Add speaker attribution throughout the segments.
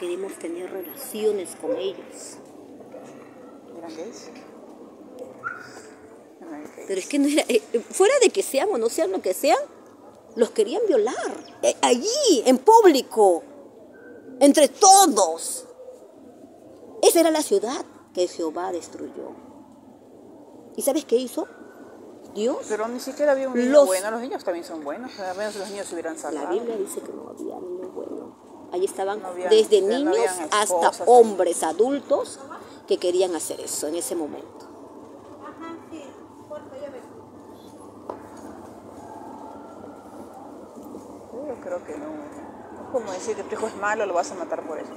Speaker 1: queremos tener relaciones con ellos.
Speaker 2: Gays.
Speaker 1: Pero es que no era, eh, fuera de que sean o no sean lo que sean, los querían violar. Eh, allí, en público, entre todos. Esa era la ciudad que Jehová destruyó. ¿Y sabes qué hizo? Dios.
Speaker 2: Pero ni siquiera había un niño
Speaker 1: Los-
Speaker 2: bueno. Los niños también son buenos. Al menos los niños se hubieran
Speaker 1: La
Speaker 2: salvado.
Speaker 1: Biblia dice que no había niño Ahí estaban
Speaker 2: No habían-
Speaker 1: desde
Speaker 2: no
Speaker 1: niños hasta hombres adultos que querían hacer eso en ese momento.
Speaker 2: Yo creo que no. Es como decir que tu hijo es malo, lo vas a matar por eso.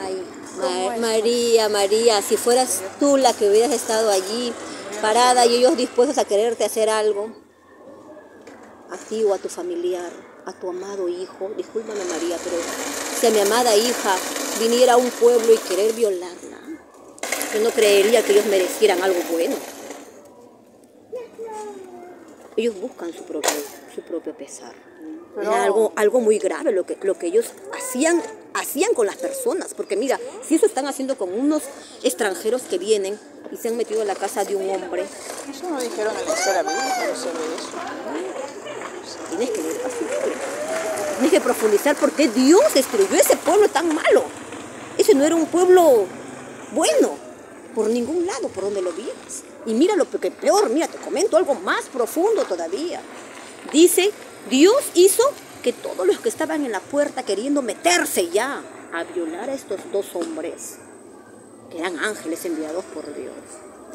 Speaker 1: Ay,
Speaker 2: ¿Cómo
Speaker 1: Ma-
Speaker 2: es?
Speaker 1: María, María, si fueras tú la que hubieras estado allí parada y ellos dispuestos a quererte hacer algo, a a tu familiar, a tu amado hijo, discúlpame María, pero si a mi amada hija viniera a un pueblo y querer violarla, yo no creería que ellos merecieran algo bueno. Ellos buscan su propio, su propio pesar.
Speaker 2: Pero-
Speaker 1: Era algo, algo muy grave lo que, lo que ellos hacían, hacían con las personas. Porque mira, si eso están haciendo con unos extranjeros que vienen y se han metido en la casa de un hombre,
Speaker 2: Eso no dijeron en la escuela pero se ve
Speaker 1: tienes que que profundizar por qué Dios destruyó ese pueblo tan malo. Ese no era un pueblo bueno, por ningún lado, por donde lo vieras. Y mira lo que peor, mira, te comento algo más profundo todavía. Dice, Dios hizo que todos los que estaban en la puerta queriendo meterse ya a violar a estos dos hombres, que eran ángeles enviados por Dios,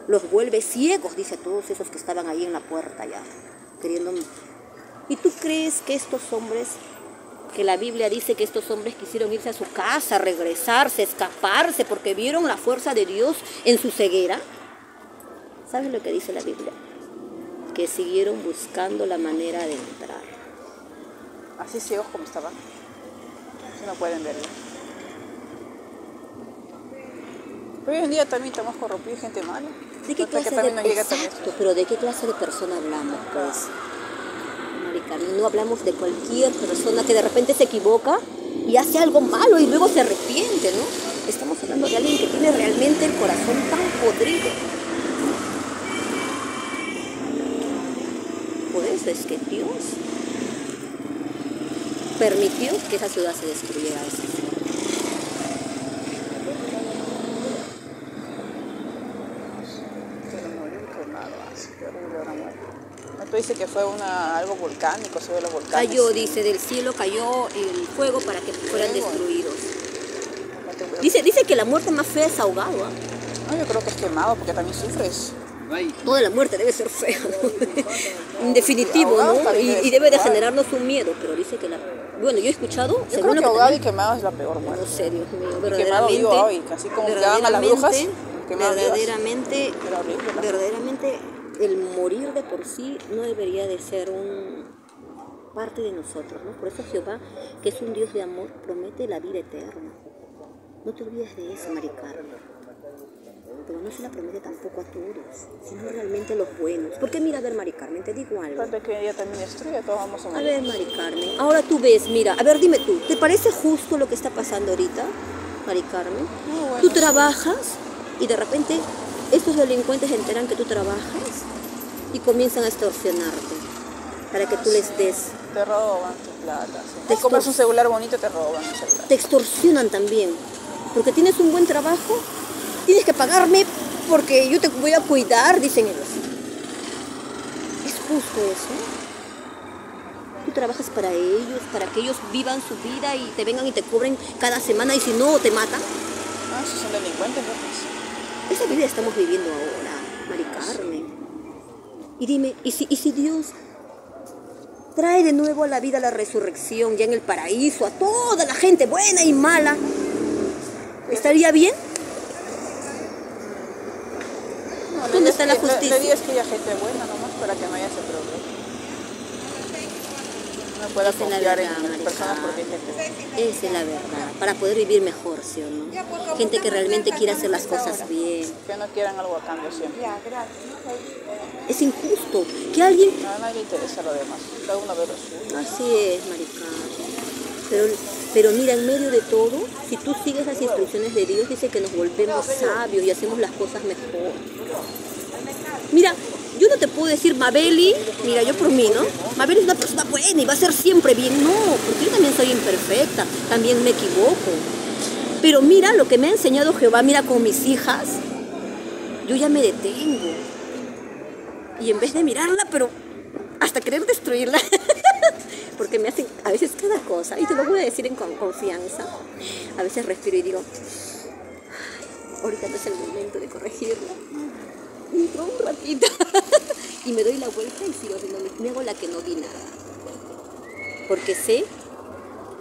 Speaker 1: los vuelve ciegos, dice a todos esos que estaban ahí en la puerta ya, queriendo ¿Y tú crees que estos hombres, que la Biblia dice que estos hombres quisieron irse a su casa, regresarse, escaparse, porque vieron la fuerza de Dios en su ceguera? ¿Sabes lo que dice la Biblia? Que siguieron buscando la manera de entrar.
Speaker 2: Así ciegos como estaban. Si no pueden verlo. Pero hoy en día también estamos corrompidos, gente mala.
Speaker 1: ¿De qué
Speaker 2: que
Speaker 1: clase de,
Speaker 2: no llega también.
Speaker 1: Exacto, pero ¿de qué clase de persona hablamos, pues? No hablamos de cualquier persona que de repente se equivoca y hace algo malo y luego se arrepiente, ¿no? Estamos hablando de alguien que tiene realmente el corazón tan podrido. Por eso es que Dios permitió que esa ciudad se destruyera. de esa forma.
Speaker 2: Pero murió quemado, así que horrible la muerte. Esto dice que fue una, algo volcánico, se ve los volcanes.
Speaker 1: Cayó, dice, del cielo cayó el fuego para que fueran destruidos. Dice, dice que la muerte más fea es ahogado. ¿ah?
Speaker 2: No, yo creo que es quemado porque también sufres.
Speaker 1: Toda la muerte debe ser fea, ¿no? en definitivo, ¿no? Y,
Speaker 2: debe
Speaker 1: y
Speaker 2: ser
Speaker 1: debe de generarnos un miedo, pero dice que la... Bueno, yo he escuchado,
Speaker 2: Yo
Speaker 1: según
Speaker 2: creo que ahogado y quemado es la peor muerte.
Speaker 1: No sé, Dios mío,
Speaker 2: quemado
Speaker 1: verdaderamente...
Speaker 2: vivo hoy, así como a las brujas,
Speaker 1: verdaderamente, el morir de por sí no debería de ser un parte de nosotros, ¿no? Por eso Jehová, que es un Dios de amor, promete la vida eterna. No te olvides de eso, Mari Carmen. Pero no se la promete tampoco a todos, sino realmente a los buenos. Porque mira, a ver, Mari Carmen, te digo algo.
Speaker 2: Aparte que ella también todos vamos a
Speaker 1: A
Speaker 2: morir.
Speaker 1: ver, Mari Carmen, ahora tú ves, mira, a ver, dime tú, ¿te parece justo lo que está pasando ahorita, Mari Carmen?
Speaker 2: No, bueno,
Speaker 1: tú trabajas y de repente estos delincuentes enteran que tú trabajas y comienzan a extorsionarte para que tú les des.
Speaker 2: Te roban tu plata. sí.
Speaker 1: Te
Speaker 2: Compras un celular bonito, te roban el celular.
Speaker 1: Te extorsionan también, porque tienes un buen trabajo, tienes que pagarme porque yo te voy a cuidar, dicen ellos. ¿Es justo eso? Tú trabajas para ellos, para que ellos vivan su vida y te vengan y te cobren cada semana y si no, te matan.
Speaker 2: Ah, esos son delincuentes, ¿no?
Speaker 1: Esa vida estamos viviendo ahora, Mari Carmen. Y dime, ¿y si, ¿y si Dios trae de nuevo a la vida la resurrección, ya en el paraíso, a toda la gente buena y mala? ¿Estaría bien?
Speaker 2: no,
Speaker 1: ¿Dónde está la
Speaker 2: le-
Speaker 1: justicia?
Speaker 2: Le gente buena nomás para que no haya ese problema. No no pueda
Speaker 1: Esa es la
Speaker 2: confiar
Speaker 1: verdad,
Speaker 2: en las
Speaker 1: marica.
Speaker 2: personas.
Speaker 1: Esa es la verdad, para poder vivir mejor, ¿sí o no? Gente que realmente quiere hacer las cosas bien.
Speaker 2: Que no quieran algo a cambio siempre.
Speaker 1: Es injusto que alguien...
Speaker 2: A nadie le interesa lo demás. Cada uno ve lo suyo.
Speaker 1: Así es, marica. Pero, pero mira, en medio de todo, si tú sigues las instrucciones de Dios, dice que nos volvemos sabios y hacemos las cosas mejor. Mira, yo no te puedo decir, Mabeli, mira, yo por mí, ¿no? Mabeli es una persona buena y va a ser siempre bien. No, porque yo también soy imperfecta, también me equivoco. Pero mira lo que me ha enseñado Jehová, mira con mis hijas, yo ya me detengo. Y en vez de mirarla, pero hasta querer destruirla, porque me hacen a veces cada cosa, y te lo voy a decir en con confianza, a veces respiro y digo, "Ay, ahorita no es el momento de corregirla. Entro un ratito y me doy la vuelta y sigo haciendo me hago la que no vi nada. Porque sé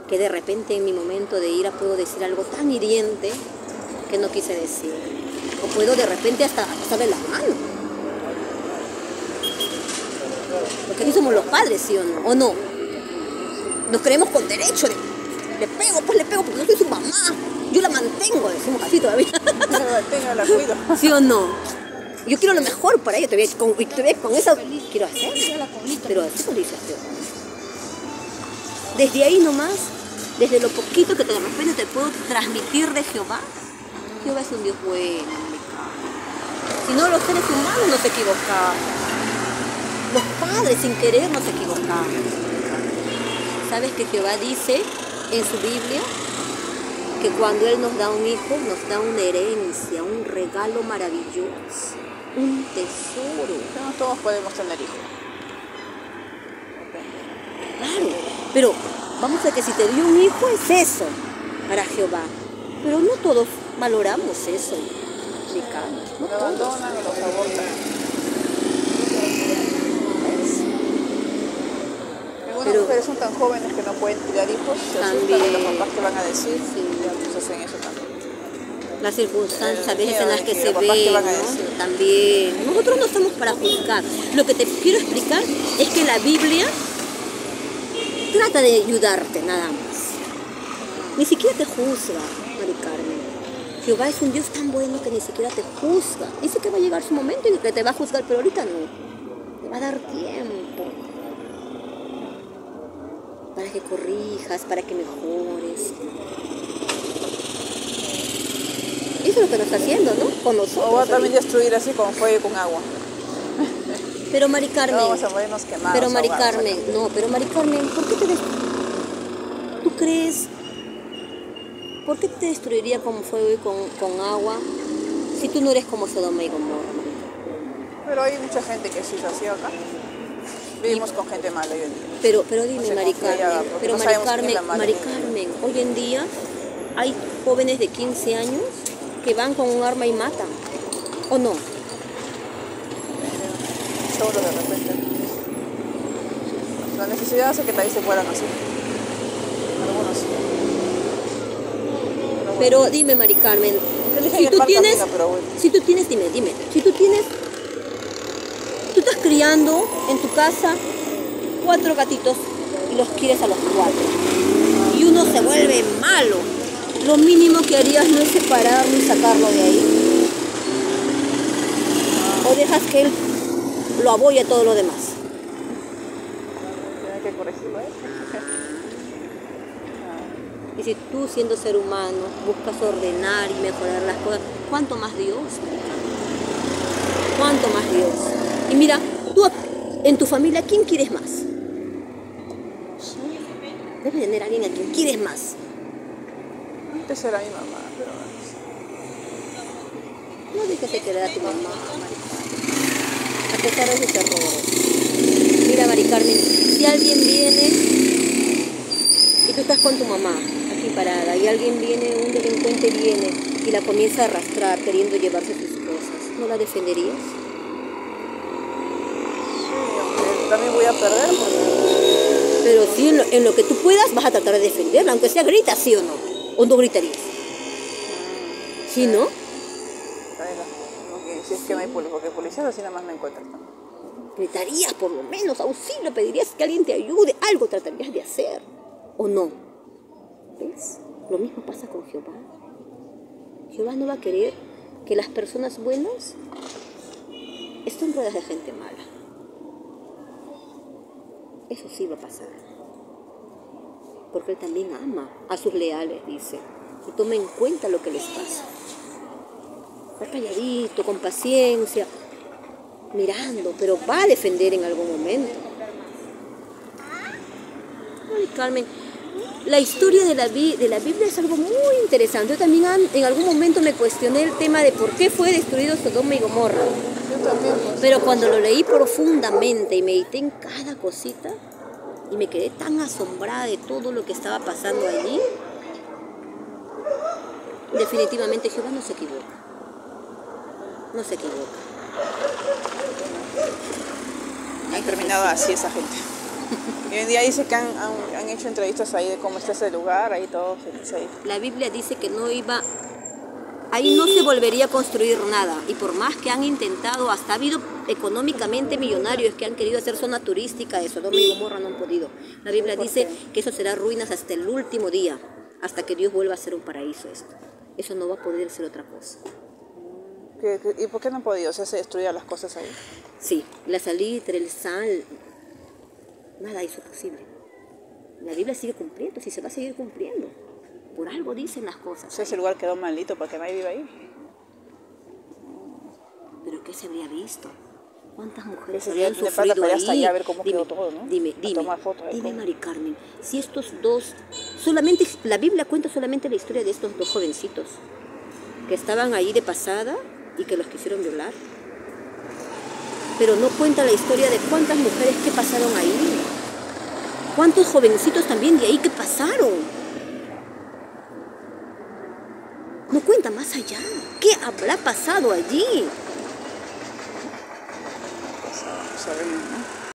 Speaker 1: que de repente en mi momento de ira puedo decir algo tan hiriente que no quise decir. O puedo de repente hasta pasarle la mano. Porque aquí somos los padres, ¿sí o no? ¿O no? Nos creemos con derecho de... Le pego, pues le pego porque yo soy su mamá. Yo la mantengo, decimos así todavía.
Speaker 2: Tenga la cuido.
Speaker 1: ¿Sí o no? Yo quiero lo mejor para ella, todavía con, y todavía con eso quiero hacer. Pero así como dice Dios. Desde ahí nomás, desde lo poquito que de repente te puedo transmitir de Jehová, Jehová es un Dios bueno. Si no, los seres humanos nos equivocamos. Los padres sin querer nos equivocamos. ¿Sabes que Jehová dice en su Biblia que cuando Él nos da un hijo, nos da una herencia, un regalo maravilloso, un tesoro?
Speaker 2: No todos podemos tener hijos.
Speaker 1: Claro, pero vamos a que si te dio un hijo es eso para Jehová. Pero no todos valoramos eso, chicas. No todos.
Speaker 2: los. Algunas
Speaker 1: Pero-
Speaker 2: mujeres son tan jóvenes que no pueden criar hijos, se asustan de
Speaker 1: También.
Speaker 2: los papás que van a decir
Speaker 1: Sí.
Speaker 2: ya pues hacen eso también.
Speaker 1: Las circunstancias veces en las que se
Speaker 2: decir.
Speaker 1: También. Nosotros no estamos para juzgar. Lo que te quiero explicar es que la Biblia trata de ayudarte nada más. Ni siquiera te juzga, Mari Carmen. Jehová es un Dios tan bueno que ni siquiera te juzga. Dice que va a llegar su momento en que te va a juzgar, pero ahorita no. Te va a dar tiempo. Para que corrijas, para que mejores. Eso es lo que nos está haciendo, ¿no? Con nosotros.
Speaker 2: O va a también destruir así con fuego y con agua.
Speaker 1: Pero Mari Carmen,
Speaker 2: No vamos a morirnos quemados.
Speaker 1: pero Mari Carmen, no, pero Mari Carmen, ¿por qué te ¿Tú crees? ¿Por qué te destruiría con fuego y con, con agua si tú no eres como Sodoma y Gomorra?
Speaker 2: Pero hay mucha gente que sí se hacía acá. Vivimos con gente mala hoy en día.
Speaker 1: Pero, pero dime,
Speaker 2: No
Speaker 1: Mari Carmen, pero
Speaker 2: no
Speaker 1: Mari
Speaker 2: es
Speaker 1: Carmen, Mari Carmen, hoy en día hay jóvenes de 15 años que van con un arma y matan, ¿o no?
Speaker 2: Solo de repente. La necesidad hace que también se puedan así. Algunos. Pero bueno.
Speaker 1: Pero dime, Mari Carmen, si tú tienes,
Speaker 2: camino, pero bueno.
Speaker 1: si tú tienes, dime, dime, si tú tienes, tú estás criando en tu casa cuatro gatitos y los quieres a los cuatro y uno se vuelve malo, lo mínimo que harías no es separarlo y sacarlo de ahí. O dejas que él lo aboye todo lo demás. Y si tú siendo ser humano buscas ordenar y mejorar las cosas, ¿cuánto más Dios? ¿Cuánto más Dios? Y mira, tú en tu familia, ¿quién quieres más? Debes tener a alguien a quien quieres más.
Speaker 2: Era mi mamá, pero
Speaker 1: No dejes de querer a tu mamá, Mari Carmen, a pesar de sus errores. Mira, Mari Carmen, si alguien viene y tú estás con tu mamá aquí parada y alguien viene, un delincuente viene y la comienza a arrastrar queriendo llevarse sus cosas, ¿no la defenderías?
Speaker 2: sí, aunque también voy a perder porque
Speaker 1: Pero sí, en lo, en lo que tú puedas vas a tratar de defenderla, aunque sea grita, sí o no. O no gritarías. ¿Sí, no?
Speaker 2: si es que no hay policía, porque policías así nada más me encuentran.
Speaker 1: gritarías por lo menos, auxilio, pedirías que alguien te ayude, algo tratarías de hacer, ¿o no? ¿Ves? Lo mismo pasa con Jehová. Jehová no va a querer que las personas buenas estén rodeadas de gente mala. Eso sí va a pasar. Porque Él también ama a sus leales, dice. Y toma en cuenta lo que les pasa. Está calladito, con paciencia, mirando, pero va a defender en algún momento. Ay, Carmen, la historia de la, de la Biblia es algo muy interesante. Yo también en algún momento me cuestioné el tema de por qué fue destruido Sodoma y Gomorra. Pero cuando lo leí profundamente y medité en cada cosita y me quedé tan asombrada de todo lo que estaba pasando allí, definitivamente Jehová no se equivoca. No se equivoca.
Speaker 2: Han terminado así esa gente. Y hoy en día dice que han, han- han hecho entrevistas ahí de cómo está ese lugar, ahí todo ahí.
Speaker 1: La Biblia dice que no iba, ahí no se volvería a construir nada. Y por más que han intentado, hasta ha habido económicamente millonarios que han querido hacer zona turística de Sodoma y Gomorra, no han podido. La Biblia dice que eso será ruinas hasta el último día, hasta que Dios vuelva a ser un paraíso esto. Eso no va a poder ser otra cosa.
Speaker 2: ¿Qué- qué- ¿Y por qué no han podido? O sea, se destruían las cosas ahí.
Speaker 1: Sí, la salitre, el sal, nada hizo posible. La Biblia sigue cumpliendo, si se va a seguir cumpliendo. Por algo dicen las cosas.
Speaker 2: ese lugar quedó maldito para que nadie viva ahí.
Speaker 1: Pero ¿qué se habría visto? ¿Cuántas mujeres habrían sufrido ahí?
Speaker 2: hasta allá a ver cómo quedó todo, ¿no?
Speaker 1: Dime, dime,
Speaker 2: ahí,
Speaker 1: dime,
Speaker 2: ¿cómo?
Speaker 1: Mari Carmen, si estos dos, solamente, la Biblia cuenta solamente la historia de estos dos jovencitos que estaban ahí de pasada y que los quisieron violar. Pero no cuenta la historia de cuántas mujeres que pasaron ahí. ¿Cuántos jovencitos también de ahí que pasaron? Cuenta más allá. ¿Qué habrá pasado allí?
Speaker 2: Pues, ah, sabemos, ¿no?